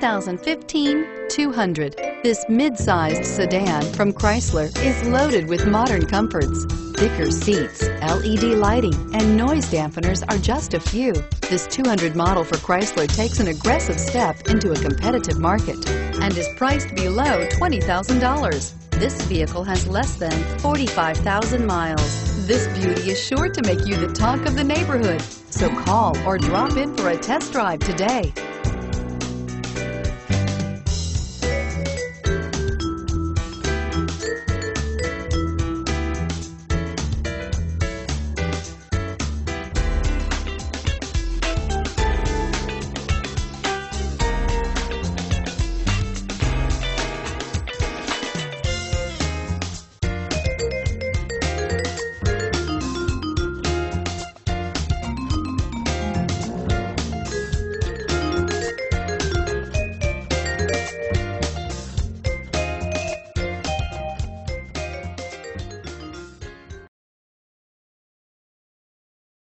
2015 200. This mid-sized sedan from Chrysler is loaded with modern comforts. Thicker seats, LED lighting, and noise dampeners are just a few. This 200 model for Chrysler takes an aggressive step into a competitive market and is priced below $20,000. This vehicle has less than 45,000 miles. This beauty is sure to make you the talk of the neighborhood. So call or drop in for a test drive today.